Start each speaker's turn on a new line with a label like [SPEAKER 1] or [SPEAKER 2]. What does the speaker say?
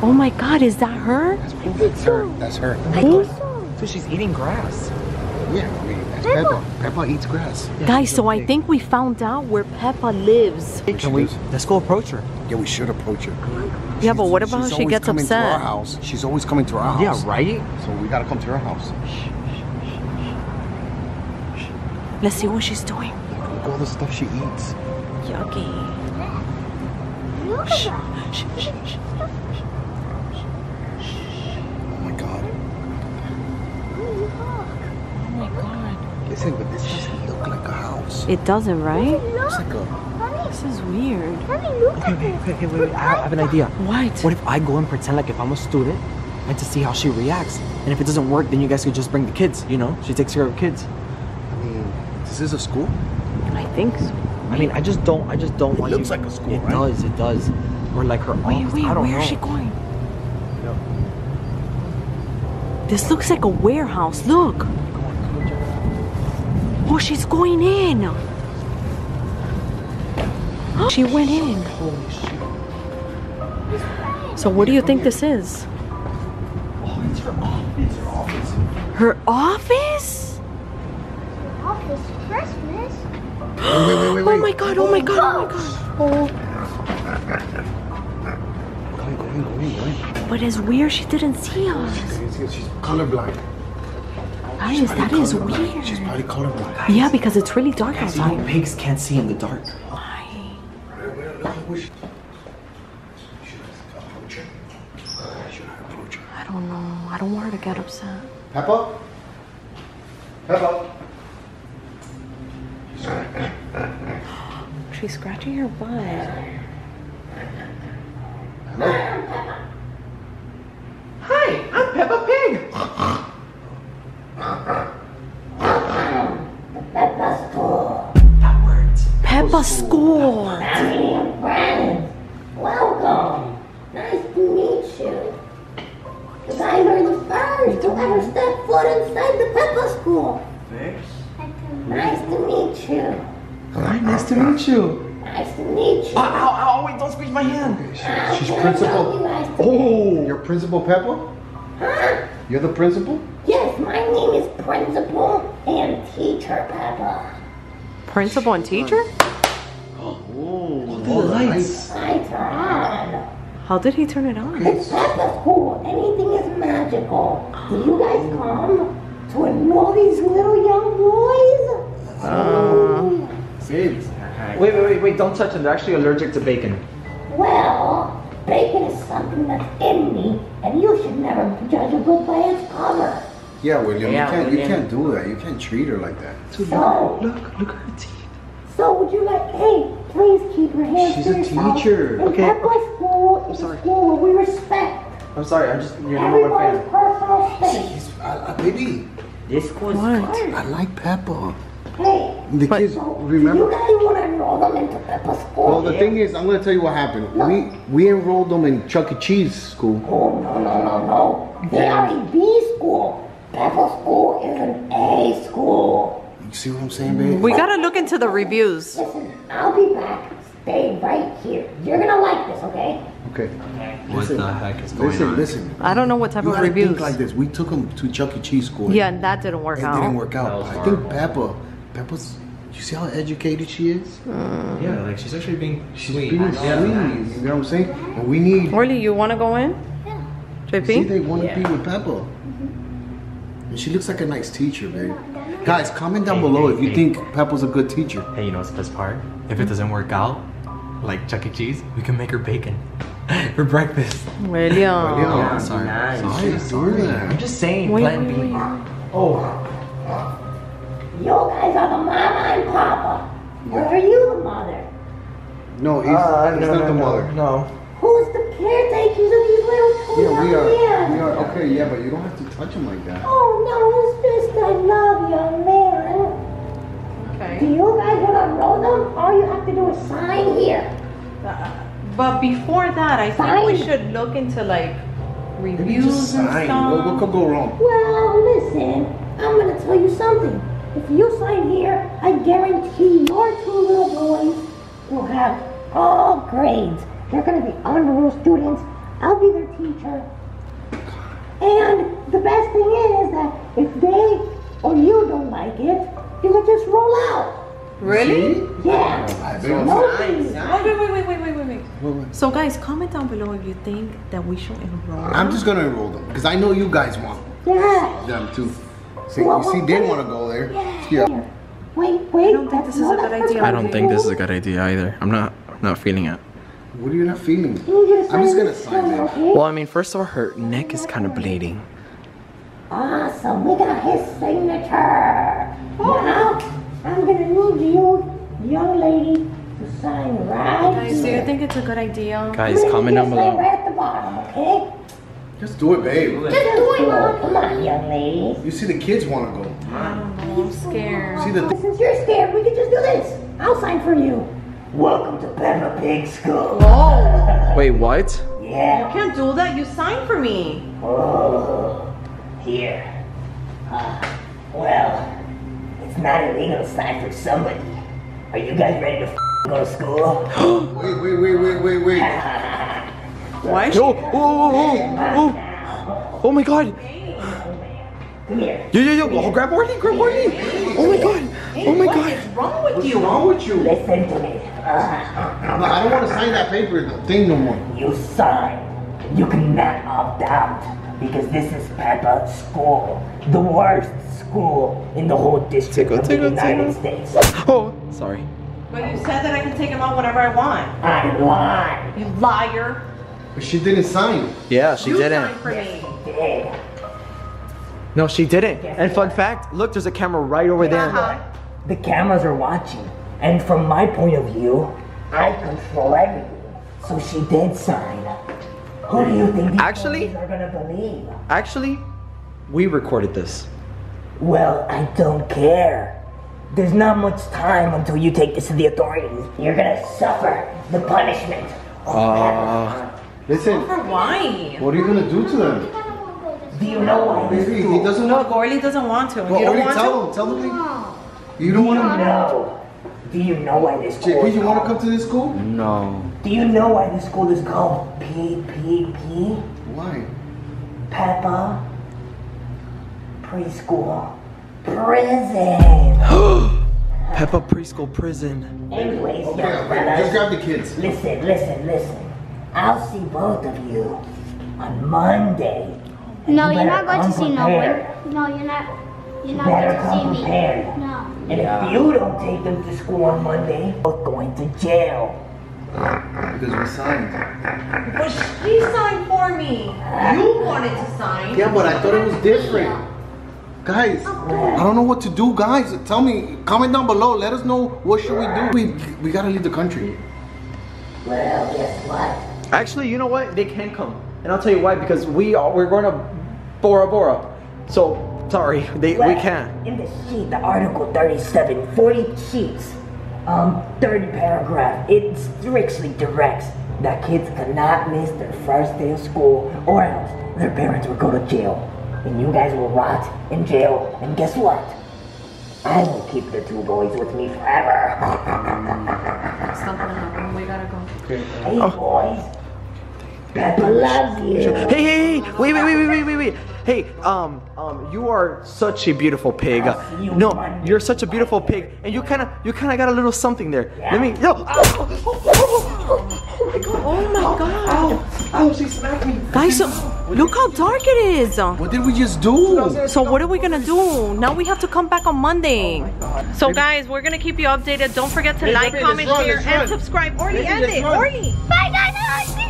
[SPEAKER 1] Oh my God, is that her?
[SPEAKER 2] That's her. That's her.
[SPEAKER 1] Who?
[SPEAKER 3] So she's eating grass.
[SPEAKER 2] Yeah, I mean, that's Peppa. Peppa eats grass.
[SPEAKER 1] Guys, so I think we found out where Peppa lives.
[SPEAKER 3] Can we? Let's go approach her.
[SPEAKER 2] Yeah, we should approach her.
[SPEAKER 1] Yeah, but what
[SPEAKER 2] She's
[SPEAKER 1] about if she
[SPEAKER 2] always
[SPEAKER 1] gets
[SPEAKER 2] coming To our house. She's always coming to our house.
[SPEAKER 3] Yeah, right.
[SPEAKER 2] So we gotta come to her house.
[SPEAKER 1] Let's see what she's doing.
[SPEAKER 2] Look at all the stuff she eats.
[SPEAKER 1] Yucky.
[SPEAKER 4] Look at that.
[SPEAKER 1] Shh, shh, shh.
[SPEAKER 2] Oh my god.
[SPEAKER 1] Oh my God.
[SPEAKER 2] But this doesn't look like a house.
[SPEAKER 1] It doesn't, right?
[SPEAKER 2] It's like a.
[SPEAKER 1] This is weird.
[SPEAKER 3] Okay,
[SPEAKER 4] at
[SPEAKER 3] okay, okay, okay, wait, wait. I have, I have an idea.
[SPEAKER 1] What?
[SPEAKER 3] What if I go and pretend like if I'm a student and to see how she reacts? And if it doesn't work, then you guys could just bring the kids, you know? She takes care of kids.
[SPEAKER 2] I mean, this is a school.
[SPEAKER 1] I think so.
[SPEAKER 3] I mean, I just don't, I just don't
[SPEAKER 2] It
[SPEAKER 3] want
[SPEAKER 2] looks
[SPEAKER 3] you.
[SPEAKER 2] like a school,
[SPEAKER 3] It
[SPEAKER 2] right?
[SPEAKER 3] does, it does. Or like her
[SPEAKER 1] Wait,
[SPEAKER 3] office.
[SPEAKER 1] wait,
[SPEAKER 3] I don't
[SPEAKER 1] where
[SPEAKER 3] know.
[SPEAKER 1] is she going? This looks like a warehouse. Look. Oh, she's going in. She went in. So what do you think this is?
[SPEAKER 3] Oh, it's her office. Her office.
[SPEAKER 1] Her office?
[SPEAKER 4] Office Christmas.
[SPEAKER 2] Wait, wait, wait, wait.
[SPEAKER 1] Oh my god, oh my god, oh my god. Oh,
[SPEAKER 2] Go in, go in, go in,
[SPEAKER 1] but it's weird she didn't see us.
[SPEAKER 2] She's colorblind.
[SPEAKER 1] Guys, that is
[SPEAKER 2] Colorblind.
[SPEAKER 1] weird.
[SPEAKER 2] She's probably colorblind.
[SPEAKER 1] Yeah, because it's really dark
[SPEAKER 3] See,
[SPEAKER 1] outside.
[SPEAKER 3] pigs can't see in the dark.
[SPEAKER 1] Why?
[SPEAKER 2] I approach her? Should I approach her?
[SPEAKER 1] I don't know. I don't want her to get upset.
[SPEAKER 2] Peppa? Peppa?
[SPEAKER 1] She's scratching her butt.
[SPEAKER 2] Hello?
[SPEAKER 3] Hi, I'm Peppa Pig.
[SPEAKER 4] School. Nice to meet you.
[SPEAKER 3] Hi, nice to meet you.
[SPEAKER 4] Nice to meet you.
[SPEAKER 3] Ow, ow, ow, wait, don't squeeze my hand.
[SPEAKER 2] She's
[SPEAKER 4] You
[SPEAKER 2] principal.
[SPEAKER 4] guys
[SPEAKER 2] Oh, you're Principal Peppa?
[SPEAKER 4] Huh?
[SPEAKER 2] You're the principal?
[SPEAKER 4] Yes, my name is Principal and Teacher Peppa.
[SPEAKER 1] Principal and teacher?
[SPEAKER 2] Oh,
[SPEAKER 3] the lights.
[SPEAKER 4] Lights are on.
[SPEAKER 1] How did he turn it on?
[SPEAKER 4] It's Peppa School. Anything is magical. Do you guys come to enroll these little young boys?
[SPEAKER 1] Uh.
[SPEAKER 2] Babe.
[SPEAKER 3] Wait, wait, wait, wait, don't touch them. They're actually allergic to bacon.
[SPEAKER 4] Well, bacon is something that's in me, and you should never judge a book by its cover.
[SPEAKER 2] Yeah, William,
[SPEAKER 3] Yeah,
[SPEAKER 2] you can't you can't do that. You can't treat her like that.
[SPEAKER 3] Dude,
[SPEAKER 4] So-
[SPEAKER 3] look, look, look at her teeth.
[SPEAKER 4] So would you like, hey, please keep your hands
[SPEAKER 2] She's
[SPEAKER 4] to
[SPEAKER 2] a
[SPEAKER 4] yourself.
[SPEAKER 2] teacher.
[SPEAKER 4] And
[SPEAKER 3] Okay,
[SPEAKER 4] Peppa School is
[SPEAKER 3] sorry.
[SPEAKER 4] school where we respect
[SPEAKER 3] I'm sorry, I'm just your number one
[SPEAKER 4] everyone's
[SPEAKER 3] fan.
[SPEAKER 4] personal.
[SPEAKER 2] He's, I, I, baby,
[SPEAKER 3] This school is
[SPEAKER 1] What?
[SPEAKER 2] I like Peppa.
[SPEAKER 4] Hey,
[SPEAKER 2] The
[SPEAKER 1] But-
[SPEAKER 2] kids,
[SPEAKER 4] so
[SPEAKER 2] remember?
[SPEAKER 4] you guys want to enroll them into Peppa School?
[SPEAKER 2] Well, the thing is, I'm gonna tell you what happened. We we enrolled them in Chuck E. Cheese school.
[SPEAKER 4] Oh, no, no, no, no. They are a B school. Peppa School is an A school.
[SPEAKER 2] You see what I'm saying, babe?
[SPEAKER 1] We gotta look into the reviews.
[SPEAKER 4] Listen, I'll be back. Stay right here. You're gonna like this, okay?
[SPEAKER 2] Okay.
[SPEAKER 5] What
[SPEAKER 2] Listen,
[SPEAKER 5] the heck is going
[SPEAKER 2] Listen,
[SPEAKER 5] on?
[SPEAKER 2] listen.
[SPEAKER 1] I don't know what type
[SPEAKER 2] You
[SPEAKER 1] of
[SPEAKER 2] gotta
[SPEAKER 1] reviews.
[SPEAKER 2] think like this. We took them to Chuck E. Cheese school.
[SPEAKER 1] Yeah, and that didn't work
[SPEAKER 2] It
[SPEAKER 1] out.
[SPEAKER 2] didn't work out.
[SPEAKER 5] That was
[SPEAKER 2] I think
[SPEAKER 5] horrible.
[SPEAKER 2] Peppa, Peppa's. You see how educated she is? Mm.
[SPEAKER 5] Yeah, like she's actually being
[SPEAKER 2] She's
[SPEAKER 5] sweet.
[SPEAKER 2] being sweet.
[SPEAKER 5] Yeah.
[SPEAKER 2] You know what I'm saying? And we need.
[SPEAKER 1] Orly, you wanna go in?
[SPEAKER 2] Yeah.
[SPEAKER 1] See,
[SPEAKER 2] they want to be with Peppa. Mm-hmm. And she looks like a nice teacher, babe. Guys, comment down
[SPEAKER 5] Hey,
[SPEAKER 2] below
[SPEAKER 5] hey,
[SPEAKER 2] if you
[SPEAKER 5] hey.
[SPEAKER 2] think Peppa's a good teacher.
[SPEAKER 5] Hey, you know what's the best part? If it doesn't work out, like Chuck E. Cheese, we can make her bacon for breakfast.
[SPEAKER 1] William.
[SPEAKER 2] Yeah,
[SPEAKER 5] sorry.
[SPEAKER 3] nice.
[SPEAKER 5] Sorry.
[SPEAKER 2] Sorry, do.
[SPEAKER 3] I'm just saying,
[SPEAKER 1] Wait,
[SPEAKER 3] plan B.
[SPEAKER 1] wait.
[SPEAKER 3] Oh,
[SPEAKER 4] You guys are the mama and papa. Or are you the mother?
[SPEAKER 2] No, he's,
[SPEAKER 3] uh,
[SPEAKER 2] he's
[SPEAKER 3] no,
[SPEAKER 2] not
[SPEAKER 3] no,
[SPEAKER 2] the
[SPEAKER 3] no,
[SPEAKER 2] mother.
[SPEAKER 3] No.
[SPEAKER 4] Who's the caretakers of these little two
[SPEAKER 2] Yeah, we
[SPEAKER 4] young
[SPEAKER 2] are.
[SPEAKER 4] men?
[SPEAKER 2] We are. Okay, yeah, but you don't have to touch them like that.
[SPEAKER 4] Oh no, it's just I love young man.
[SPEAKER 1] Okay.
[SPEAKER 4] Do you guys want to enroll them? All you have to do is sign here.
[SPEAKER 1] Uh, but before that, I think we should look into like
[SPEAKER 2] Maybe
[SPEAKER 1] reviews
[SPEAKER 2] just
[SPEAKER 1] and
[SPEAKER 2] sign.
[SPEAKER 1] stuff.
[SPEAKER 2] What, what could go wrong?
[SPEAKER 4] Well, listen, I'm gonna tell you something. If you sign here, I guarantee your two little boys will have all grades. They're gonna be honor roll students. I'll be their teacher. And the best thing is that if they or you don't like it, you can just roll out.
[SPEAKER 1] Really?
[SPEAKER 4] Yeah.
[SPEAKER 2] I bet.
[SPEAKER 4] No fees.
[SPEAKER 1] Wait, wait, wait, wait, wait, wait, wait. So, guys, comment down below if you think that we should enroll.
[SPEAKER 2] I'm just gonna enroll them because I know you guys want
[SPEAKER 4] Yeah.
[SPEAKER 2] them too. See, you see, they want to go there. Yeah.
[SPEAKER 4] Wait, wait.
[SPEAKER 1] I don't think this is a good idea.
[SPEAKER 5] I don't think this is a good idea either. I'm not not feeling it.
[SPEAKER 2] What are you not feeling?
[SPEAKER 4] You
[SPEAKER 2] I'm just gonna sign it.
[SPEAKER 4] okay?
[SPEAKER 5] Well, I mean, first of all, her neck is kind of bleeding.
[SPEAKER 4] Awesome. We got his signature. Oh. Now, I'm gonna need you, young lady, to sign right
[SPEAKER 1] Guys, do you think it's a good idea?
[SPEAKER 5] Guys, comment down below.
[SPEAKER 4] Right at the bottom, okay?
[SPEAKER 2] Just do it, babe.
[SPEAKER 4] Just do it, Mom. Come on, young lady.
[SPEAKER 2] You see, the kids want to go.
[SPEAKER 1] I don't know. I'm scared.
[SPEAKER 2] See the.
[SPEAKER 4] Since you're scared, we can just do this. I'll sign for you. Welcome to Peppa Pig School.
[SPEAKER 1] Whoa!
[SPEAKER 5] Wait, what?
[SPEAKER 4] Yeah.
[SPEAKER 1] You can't do that. You signed for me.
[SPEAKER 4] Oh, here. Uh, well, it's not illegal to sign for somebody. Are you guys ready to f- go to school?
[SPEAKER 2] Wait, wait, wait, wait, wait, wait.
[SPEAKER 1] Why?
[SPEAKER 5] Oh, oh, oh, oh, oh my god.
[SPEAKER 4] Come here.
[SPEAKER 5] Yo, yo, yo. Oh, grab Orly, grab Orly. Oh my god. Oh my
[SPEAKER 1] What
[SPEAKER 5] god.
[SPEAKER 1] is wrong with
[SPEAKER 2] What's
[SPEAKER 1] you?
[SPEAKER 2] wrong with you? No,
[SPEAKER 4] Listen to me. Uh,
[SPEAKER 2] I don't want to sign that paper the thing no more.
[SPEAKER 4] you sign. You cannot opt out because this is Peppa School, the worst school in the whole district
[SPEAKER 5] Tickle,
[SPEAKER 4] of the United
[SPEAKER 5] tickle.
[SPEAKER 4] States.
[SPEAKER 5] Oh, sorry.
[SPEAKER 1] But you said that I can take him out whenever I want.
[SPEAKER 4] I lied.
[SPEAKER 1] You liar.
[SPEAKER 2] But she didn't sign.
[SPEAKER 5] Yeah, she
[SPEAKER 1] you
[SPEAKER 5] didn't.
[SPEAKER 1] signed for me.
[SPEAKER 4] Did.
[SPEAKER 5] No, she didn't. And fun fact, look, there's a camera right over there.
[SPEAKER 4] The cameras are watching, and from my point of view, I control everything. So she did sign. Who do you think these
[SPEAKER 5] Actually-
[SPEAKER 4] are gonna believe?
[SPEAKER 5] Actually, we recorded this.
[SPEAKER 4] Well, I don't care. There's not much time until you take this to the authorities. You're gonna suffer the punishment. of
[SPEAKER 5] Uh,
[SPEAKER 2] Listen,
[SPEAKER 1] For why?
[SPEAKER 2] what are you gonna do to them?
[SPEAKER 4] Do you know why
[SPEAKER 2] Baby, he doesn't
[SPEAKER 1] No,
[SPEAKER 2] know.
[SPEAKER 1] Gorley doesn't want to.
[SPEAKER 2] Well,
[SPEAKER 1] you don't want
[SPEAKER 2] tell
[SPEAKER 1] to?
[SPEAKER 2] him. Tell him. You don't want to.
[SPEAKER 4] No. Do you know why this school
[SPEAKER 2] JP,
[SPEAKER 4] is
[SPEAKER 2] you want to come to this school?
[SPEAKER 5] no.
[SPEAKER 4] Do you know why this school is called PPP?
[SPEAKER 2] Why?
[SPEAKER 4] Peppa Preschool Prison.
[SPEAKER 5] Peppa Preschool Prison.
[SPEAKER 4] Anyways,
[SPEAKER 2] Okay,
[SPEAKER 4] young
[SPEAKER 2] okay. Just grab the kids.
[SPEAKER 4] listen, listen, listen. I'll see both of you on Monday.
[SPEAKER 6] No,
[SPEAKER 4] You
[SPEAKER 6] you're not going to see no one. No, you're not. You're not
[SPEAKER 4] better
[SPEAKER 6] going to
[SPEAKER 4] come
[SPEAKER 6] see me. No.
[SPEAKER 4] And if you don't take them to school on Monday, you're going to jail.
[SPEAKER 2] Because we signed.
[SPEAKER 1] But she signed for me. You wanted to sign.
[SPEAKER 2] Yeah, but I thought it was different. Guys, I don't know what to do, guys. Tell me, comment down below. Let us know what should we do. We we gotta leave the country.
[SPEAKER 4] Well, guess what?
[SPEAKER 3] Actually, you know what? They can come, and I'll tell you why. Because we are we're going to Bora Bora. So sorry, they we can't.
[SPEAKER 4] In the sheet, the article 37, 40 sheets, um, 30 paragraph, it strictly directs that kids cannot miss their first day of school or else their parents will go to jail. And you guys will rot in jail. And guess what? I will keep the two boys with me forever.
[SPEAKER 1] It's not. We gotta go.
[SPEAKER 4] hey, boys. Peppa loves you.
[SPEAKER 3] Hey, hey, hey! Wait, wait, wait, wait, wait, wait, wait! Hey, um, um, you are such a beautiful pig.
[SPEAKER 4] I'll you
[SPEAKER 3] No,
[SPEAKER 4] Monday.
[SPEAKER 3] you're such a beautiful pig, and you kind of, you kind of got a little something there. Let me. Yo!
[SPEAKER 1] Oh my god.
[SPEAKER 3] Oh, she smacked me.
[SPEAKER 1] Guys, look how dark it is.
[SPEAKER 2] What did we just do?
[SPEAKER 1] So what are we gonna do? Now we have to come back on Monday. So guys, we're gonna keep you updated. Don't forget to
[SPEAKER 2] Hey,
[SPEAKER 1] like, comment, share, and subscribe. Already
[SPEAKER 2] Baby,
[SPEAKER 1] end it.
[SPEAKER 2] run.
[SPEAKER 1] Already.
[SPEAKER 6] Bye, guys. I like this.